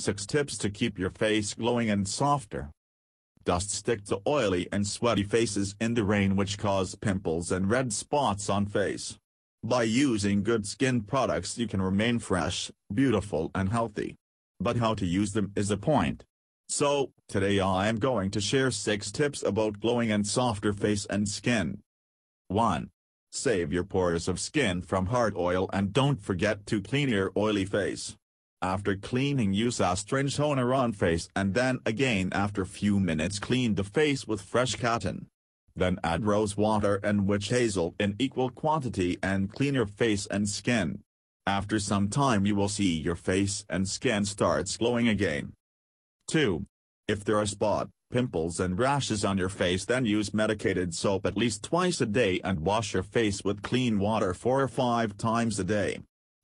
6 Tips to keep your face glowing and softer. Dust stick to oily and sweaty faces in the rain which cause pimples and red spots on face. By using good skin products you can remain fresh, beautiful and healthy. But how to use them is the point. So, today I am going to share 6 tips about glowing and softer face and skin. 1. Save your pores of skin from hard oil and don't forget to clean your oily face. After cleaning use astringent toner on face and then again after few minutes clean the face with fresh cotton. Then add rose water and witch hazel in equal quantity and clean your face and skin. After some time you will see your face and skin starts glowing again. 2. If there are spot, pimples and rashes on your face then use medicated soap at least twice a day and wash your face with clean water 4 or 5 times a day.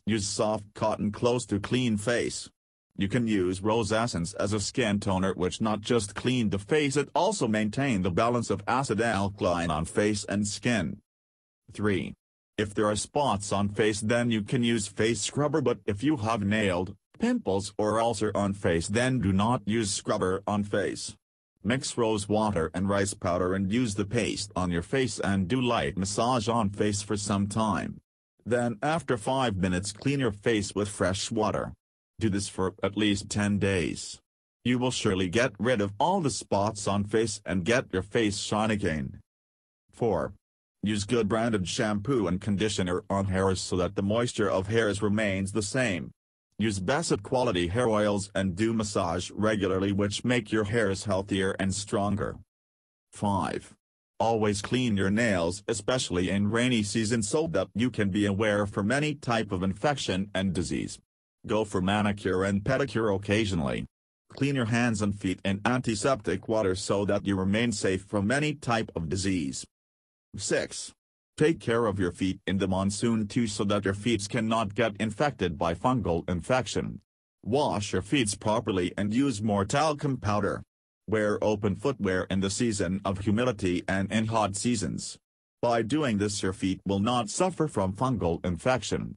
Use soft cotton clothes to clean face. You can use rose essence as a skin toner which not just clean the face it also maintain the balance of acid alkaline on face and skin. 3. If there are spots on face then you can use face scrubber but if you have nailed, pimples or ulcer on face then do not use scrubber on face. Mix rose water and rice powder and use the paste on your face and do light massage on face for some time. Then after 5 minutes clean your face with fresh water. Do this for at least 10 days. You will surely get rid of all the spots on face and get your face shine again. 4. Use good branded shampoo and conditioner on hairs so that the moisture of hairs remains the same. Use best quality hair oils and do massage regularly which make your hairs healthier and stronger. 5. Always clean your nails especially in rainy season so that you can be aware from any type of infection and disease. Go for manicure and pedicure occasionally. Clean your hands and feet in antiseptic water so that you remain safe from any type of disease. 6. Take care of your feet in the monsoon too so that your feet cannot get infected by fungal infection. Wash your feet properly and use more talcum powder. Wear open footwear in the season of humidity and in hot seasons. By doing this your feet will not suffer from fungal infection.